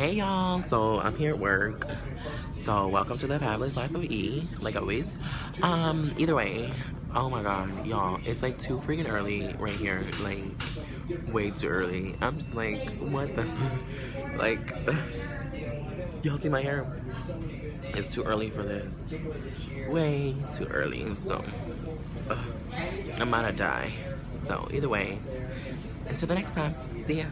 Hey y'all, so I'm here at work. So welcome to the fabulous life of E, like always. Um, either way, oh my god, y'all, it's like too freaking early right here, like way too early. I'm just like, what the, like, y'all see my hair? It's too early for this, way too early. So uh, I'm gonna die. So either way, until the next time, see ya.